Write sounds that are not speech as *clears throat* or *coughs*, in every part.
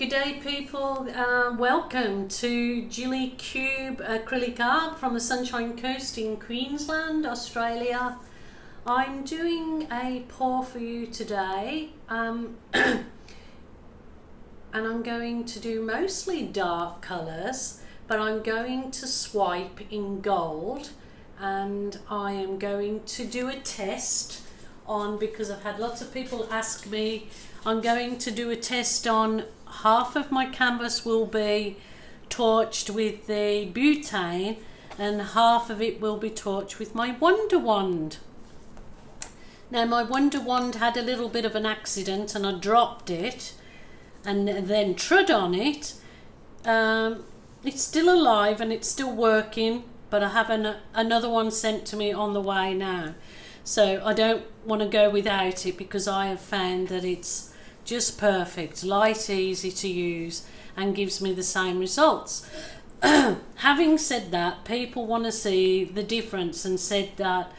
Good day, people. Uh, welcome to Gilly Kube Acrylic Art from the Sunshine Coast in Queensland, Australia. I'm doing a pour for you today, um, *coughs* and I'm going to do mostly dark colours, but I'm going to swipe in gold, and I am going to do a test on because I've had lots of people ask me. I'm going to do a test on half of my canvas will be torched with the butane and half of it will be torched with my Wonder Wand. Now my Wonder Wand had a little bit of an accident and I dropped it and then trod on it. Um, it's still alive and it's still working but I have an, another one sent to me on the way now. So I don't want to go without it because I have found that it's just perfect, light, easy to use, and gives me the same results. *clears throat* Having said that, people want to see the difference and said that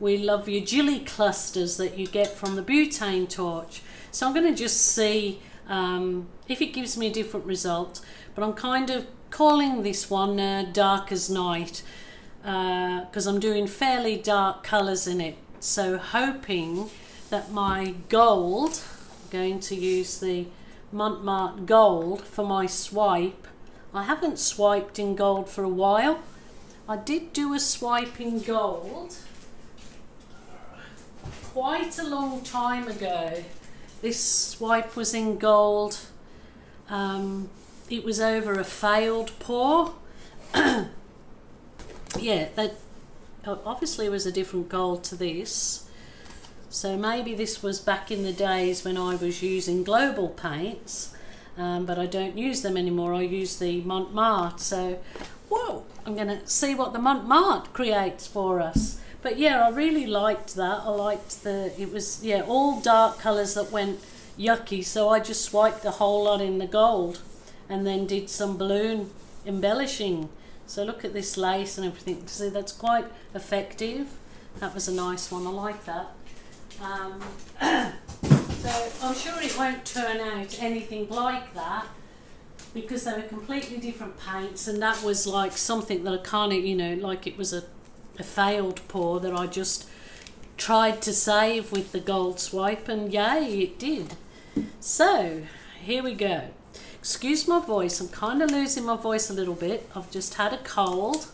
we love your Gilly clusters that you get from the butane torch. So I'm going to just see um, if it gives me a different result. But I'm kind of calling this one uh, dark as night because uh, I'm doing fairly dark colours in it. So hoping that my gold going to use the Mont Marte Gold for my swipe. I haven't swiped in gold for a while. I did do a swipe in gold quite a long time ago. This swipe was in gold. Um, it was over a failed pour. *coughs* yeah, that obviously was a different gold to this. So maybe this was back in the days when I was using global paints, um, but I don't use them anymore. I use the Mont Marte. So, whoa, I'm going to see what the Mont Marte creates for us. But yeah, I really liked that. I liked the, it was, yeah, all dark colours that went yucky. So I just swiped the whole lot in the gold and then did some balloon embellishing. So look at this lace and everything. See, that's quite effective. That was a nice one. I like that. Um, *coughs* so I'm sure it won't turn out anything like that because they were completely different paints and that was like something that I kind of, you know, like it was a, a failed pour that I just tried to save with the gold swipe and yay, it did. So here we go. Excuse my voice, I'm kind of losing my voice a little bit. I've just had a cold.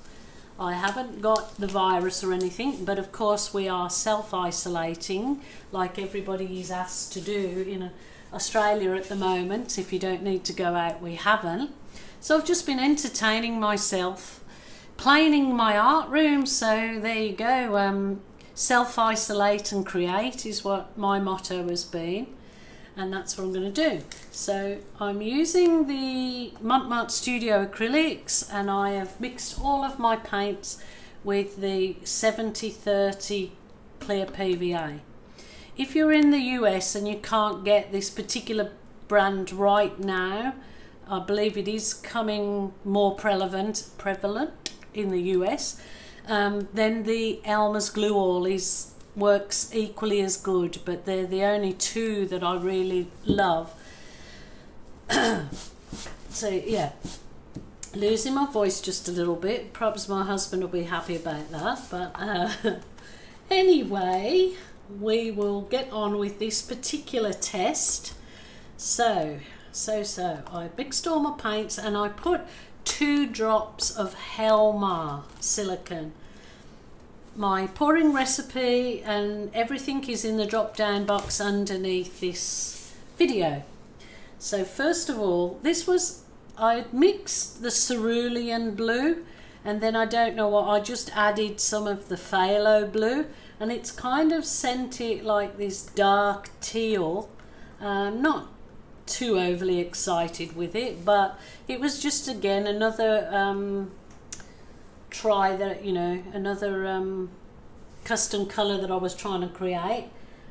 I haven't got the virus or anything, but of course we are self-isolating like everybody is asked to do in Australia at the moment. If you don't need to go out, we haven't. So I've just been entertaining myself, planing my art room. So there you go. Um, self-isolate and create is what my motto has been and that's what I'm going to do. So I'm using the Mont Marte Studio acrylics and I have mixed all of my paints with the 70-30 clear PVA. If you're in the US and you can't get this particular brand right now, I believe it is coming more prevalent, prevalent in the US, um, then the Elmer's Glue All is works equally as good, but they're the only two that I really love. *coughs* so yeah, losing my voice just a little bit. Perhaps my husband will be happy about that. But uh, *laughs* anyway, we will get on with this particular test. So, so, so, I mixed all my paints and I put two drops of Helmar silicone my pouring recipe and everything is in the drop down box underneath this video. So first of all, this was, I mixed the cerulean blue and then I don't know what, I just added some of the phthalo blue and it's kind of sent it like this dark teal. Um, not too overly excited with it, but it was just again another um, try that you know another um, custom color that I was trying to create.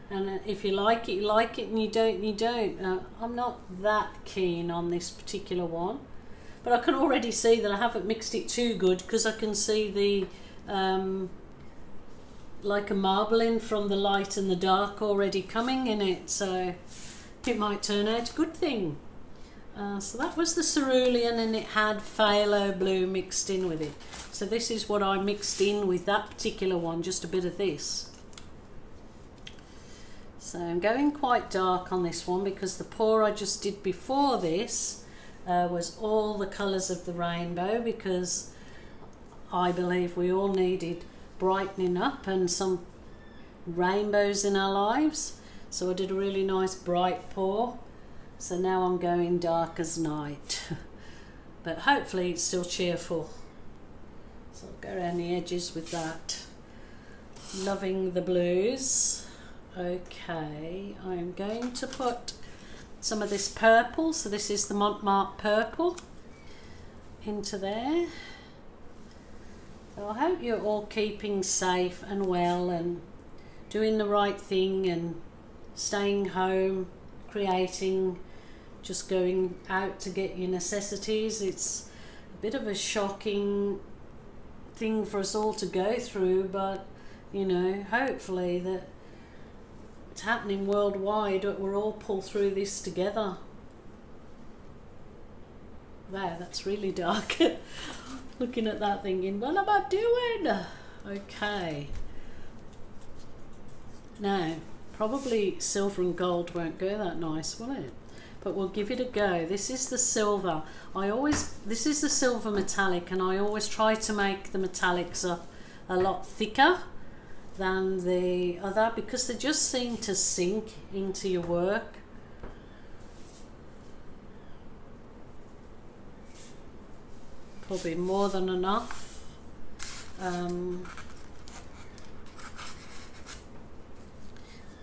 And if you like it you like it and you don't you don't. Uh, I'm not that keen on this particular one. But I can already see that I haven't mixed it too good because I can see the um, like a marbling from the light and the dark already coming in it. So it might turn out a good thing. Uh, so that was the cerulean and it had phthalo blue mixed in with it. So this is what I mixed in with that particular one, just a bit of this. So I'm going quite dark on this one because the pour I just did before this uh, was all the colours of the rainbow because I believe we all needed brightening up and some rainbows in our lives. So I did a really nice bright pour. So now I'm going dark as night. *laughs* but hopefully it's still cheerful. So I'll go around the edges with that. Loving the blues. Okay, I'm going to put some of this purple. So this is the Mont Marte purple into there. So I hope you're all keeping safe and well and doing the right thing and staying home, creating, just going out to get your necessities. It's a bit of a shocking thing for us all to go through, but you know, hopefully that it's happening worldwide, we're all pull through this together. Wow, that's really dark. *laughs* Looking at that thinking, what am I doing? Okay. Now, probably silver and gold won't go that nice, will it? But we'll give it a go. This is the silver. I always, this is the silver metallic and I always try to make the metallics a, a lot thicker than the other because they just seem to sink into your work. Probably more than enough. Um,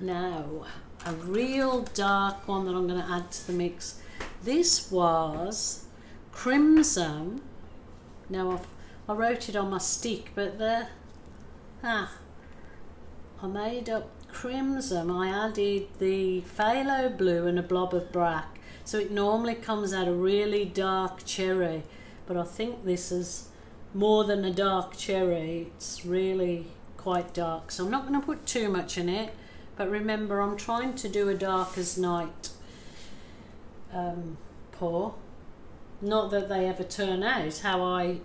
Now, a real dark one that I'm going to add to the mix. This was Crimson. Now, I've, I wrote it on my stick, but the, ah, I made up Crimson. I added the phthalo blue and a blob of black. So it normally comes out a really dark cherry, but I think this is more than a dark cherry. It's really quite dark. So I'm not going to put too much in it. But remember, I'm trying to do a dark as night um, pour. Not that they ever turn out how I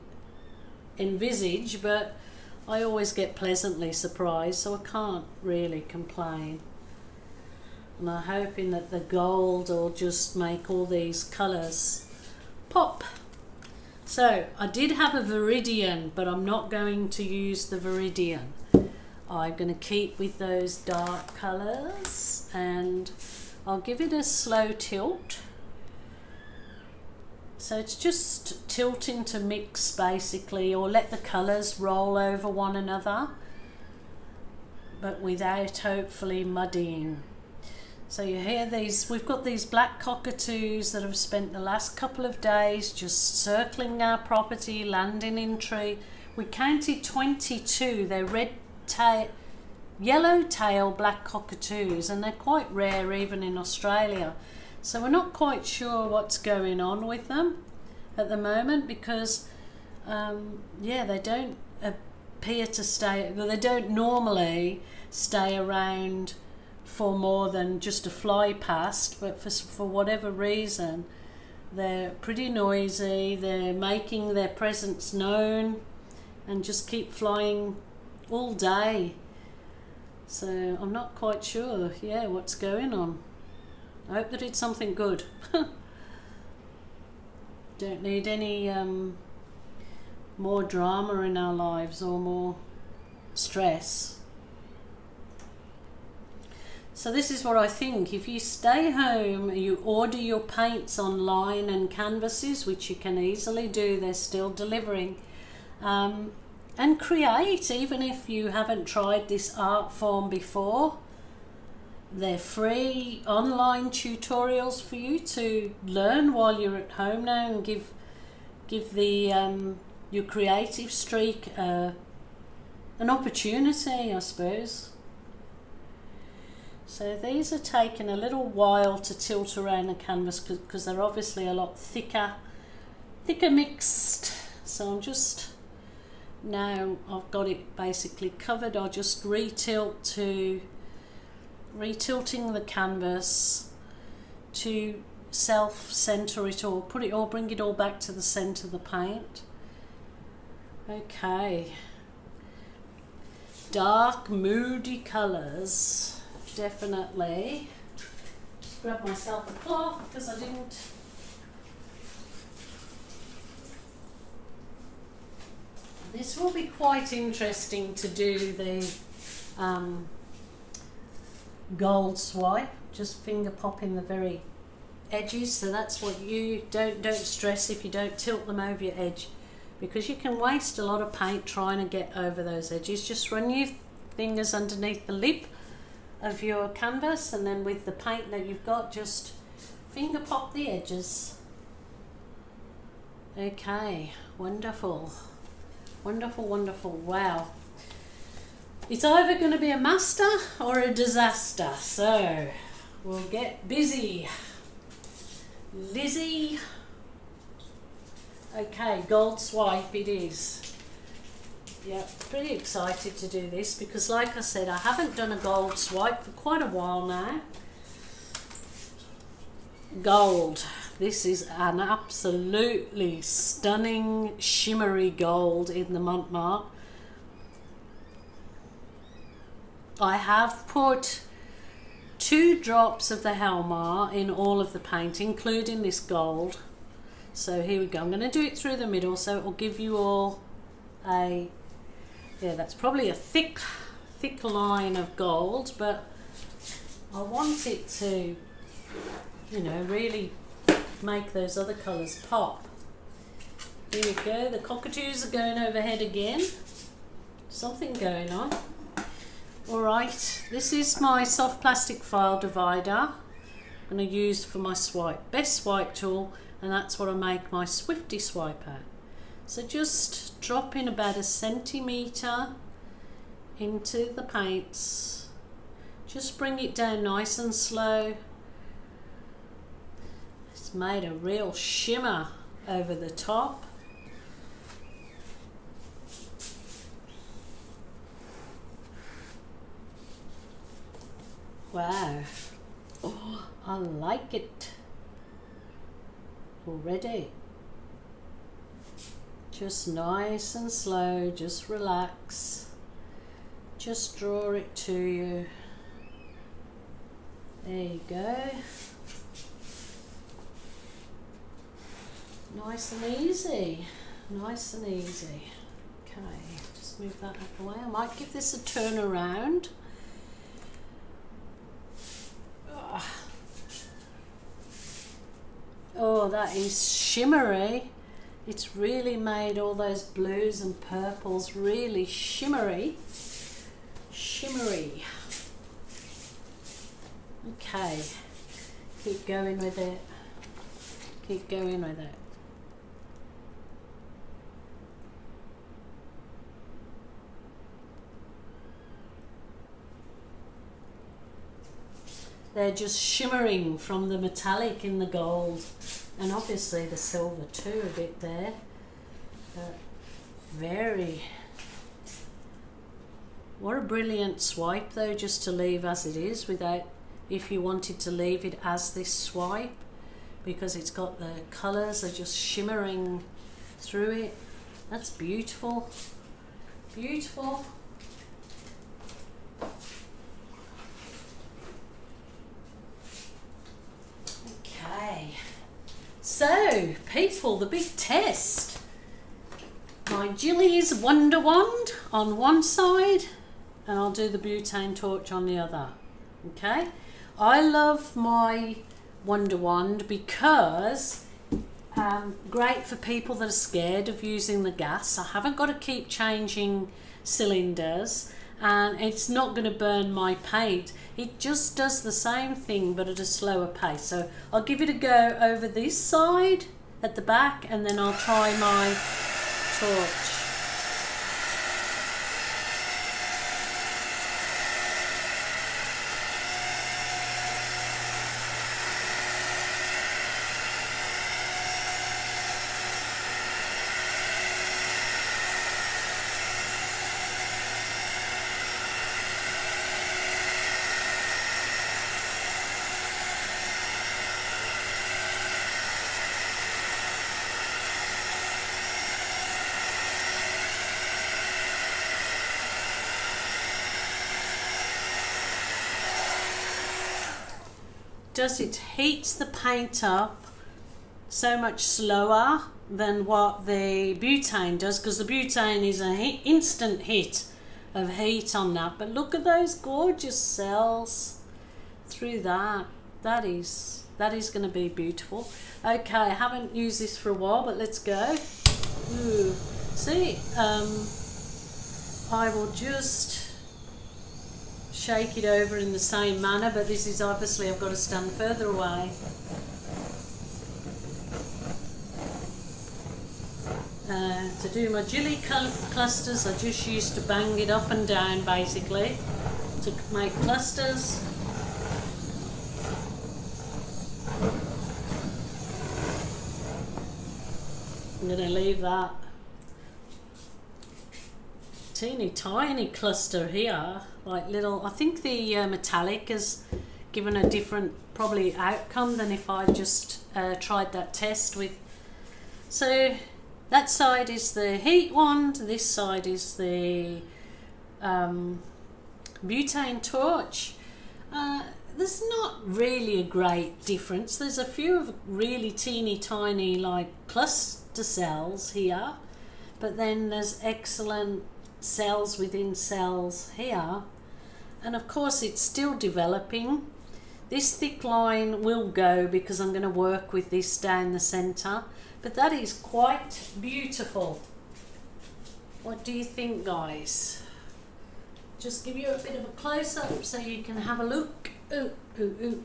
envisage, but I always get pleasantly surprised, so I can't really complain. And I'm hoping that the gold will just make all these colours pop. So I did have a Viridian, but I'm not going to use the Viridian. I'm going to keep with those dark colours and I'll give it a slow tilt. So it's just tilting to mix basically or let the colours roll over one another but without hopefully muddying. So you hear these, we've got these black cockatoos that have spent the last couple of days just circling our property, landing in tree. We counted 22, they're red tail, yellow tail black cockatoos, and they're quite rare even in Australia. So we're not quite sure what's going on with them at the moment because, um, yeah, they don't appear to stay, well, they don't normally stay around for more than just a fly past, but for, for whatever reason, they're pretty noisy, they're making their presence known and just keep flying all day. So I'm not quite sure, yeah, what's going on. I hope that it's something good. *laughs* Don't need any um, more drama in our lives or more stress. So this is what I think. If you stay home, you order your paints online and canvases, which you can easily do, they're still delivering. Um, and create even if you haven't tried this art form before they're free online tutorials for you to learn while you're at home now and give give the um, your creative streak uh, an opportunity I suppose. So these are taking a little while to tilt around the canvas because they're obviously a lot thicker thicker mixed. So I'm just now I've got it basically covered I'll just retilt to retilting the canvas to self center it all, put it all, bring it all back to the center of the paint. Okay. Dark, moody colours, definitely. Just grab myself a cloth because I didn't this will be quite interesting to do the um, gold swipe. Just finger pop in the very edges. So that's what you don't don't stress if you don't tilt them over your edge because you can waste a lot of paint trying to get over those edges. Just run your fingers underneath the lip of your canvas and then with the paint that you've got just finger pop the edges. Okay wonderful wonderful wonderful. Wow it's either going to be a master or a disaster. So we'll get busy. Lizzie? Okay gold swipe it is. Yeah pretty excited to do this because like I said I haven't done a gold swipe for quite a while now. Gold this is an absolutely stunning shimmery gold in the Mont Marte. I have put two drops of the Helmar in all of the paint, including this gold. So here we go. I'm going to do it through the middle so it will give you all a, yeah, that's probably a thick, thick line of gold, but I want it to, you know, really make those other colours pop. Here we go. The cockatoos are going overhead again. Something going on. Alright, this is my soft plastic file divider and I'm going to use for my swipe. Best swipe tool and that's what I make my Swifty swipe at. So just drop in about a centimetre into the paints. Just bring it down nice and slow. Made a real shimmer over the top. Wow. Oh, I like it already. Just nice and slow, just relax. Just draw it to you. There you go. Nice and easy. Nice and easy. Okay, just move that out of way. I might give this a turn around. Ah. Oh, that is shimmery. It's really made all those blues and purples really shimmery. Shimmery. Okay, keep going with it. Keep going with it. They're just shimmering from the metallic in the gold and obviously the silver too a bit there. But very, what a brilliant swipe though just to leave as it is without, if you wanted to leave it as this swipe because it's got the colours are just shimmering through it. That's beautiful. Beautiful. People, the big test. My Gillies Wonder Wand on one side, and I'll do the butane torch on the other. Okay? I love my Wonder Wand because um, great for people that are scared of using the gas. I haven't got to keep changing cylinders and it's not going to burn my paint. It just does the same thing but at a slower pace. So I'll give it a go over this side at the back and then I'll try my torch. Does it heats the paint up so much slower than what the butane does because the butane is an instant hit of heat on that. But look at those gorgeous cells through that. That is that is going to be beautiful. Okay I haven't used this for a while but let's go. Ooh. see um, I will just shake it over in the same manner but this is obviously I've got to stand further away Uh, to do my gilly clusters, I just used to bang it up and down basically to make clusters. I'm going to leave that teeny tiny cluster here, like little, I think the uh, metallic has given a different probably outcome than if I just uh, tried that test with. So that side is the heat wand, this side is the um, butane torch. Uh, there's not really a great difference. There's a few of really teeny tiny like cluster cells here, but then there's excellent cells within cells here. And of course it's still developing. This thick line will go because I'm going to work with this down the centre but that is quite beautiful. What do you think, guys? Just give you a bit of a close-up so you can have a look. Ooh, ooh, ooh.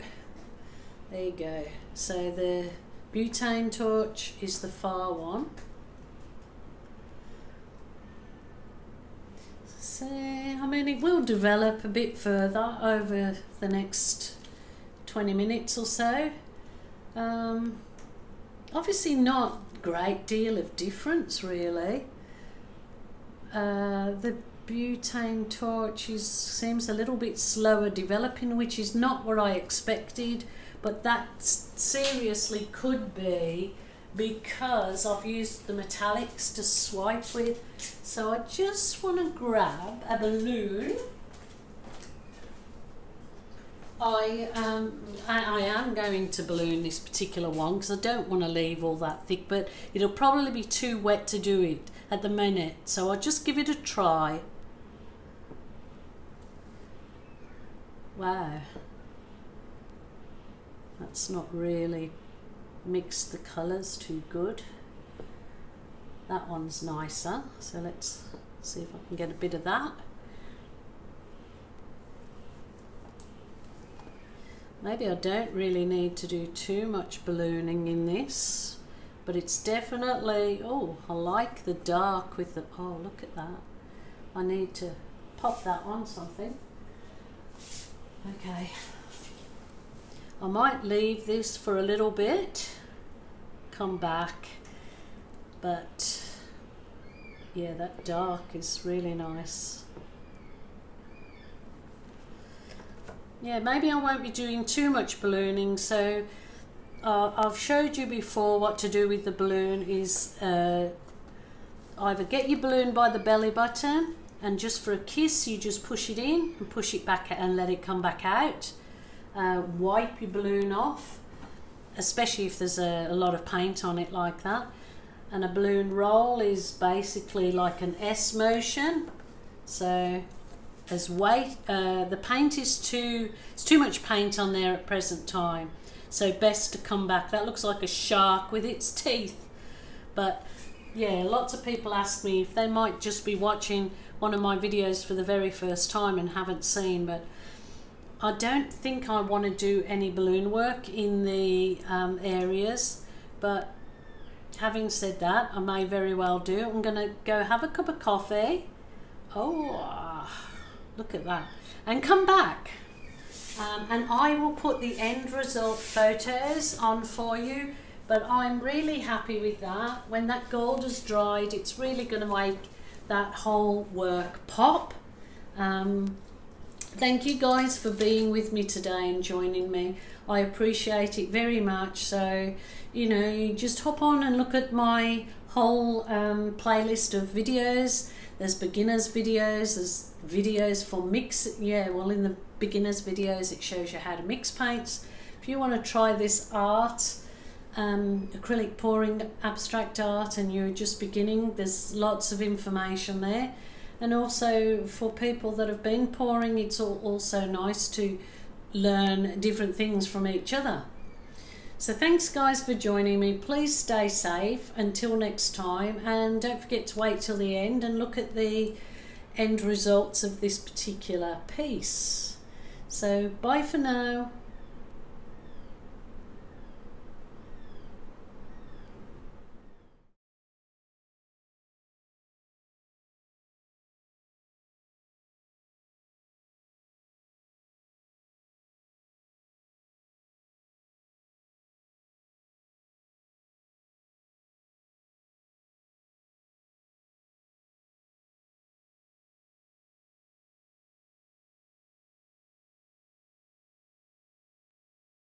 There you go. So the butane torch is the far one. So, I mean, it will develop a bit further over the next 20 minutes or so. Um, obviously not great deal of difference really. Uh, the butane torch is, seems a little bit slower developing, which is not what I expected, but that seriously could be because I've used the metallics to swipe with. So I just want to grab a balloon. I um I, I am going to balloon this particular one because I don't want to leave all that thick but it'll probably be too wet to do it at the minute. So I'll just give it a try. Wow. That's not really mixed the colours too good that one's nicer so let's see if I can get a bit of that Maybe I don't really need to do too much ballooning in this, but it's definitely, oh, I like the dark with the, oh, look at that. I need to pop that on something. Okay. I might leave this for a little bit, come back, but yeah, that dark is really nice. Yeah, maybe I won't be doing too much ballooning. So uh, I've showed you before what to do with the balloon is uh, either get your balloon by the belly button and just for a kiss you just push it in and push it back and let it come back out. Uh, wipe your balloon off, especially if there's a, a lot of paint on it like that. And a balloon roll is basically like an S motion. So as weight. Uh, the paint is too, it's too much paint on there at present time. So best to come back. That looks like a shark with its teeth. But yeah, lots of people ask me if they might just be watching one of my videos for the very first time and haven't seen, but I don't think I want to do any balloon work in the um, areas, but having said that, I may very well do. I'm going to go have a cup of coffee. Oh, Look at that. And come back. Um, and I will put the end result photos on for you. But I'm really happy with that. When that gold has dried, it's really going to make that whole work pop. Um, thank you guys for being with me today and joining me. I appreciate it very much. So, you know, you just hop on and look at my whole um, playlist of videos. There's beginners videos, there's videos for mix yeah well in the beginners videos it shows you how to mix paints if you want to try this art, um, acrylic pouring abstract art, and you're just beginning, there's lots of information there. And also for people that have been pouring, it's also nice to learn different things from each other. So thanks guys for joining me. Please stay safe until next time and don't forget to wait till the end and look at the end results of this particular piece. So bye for now.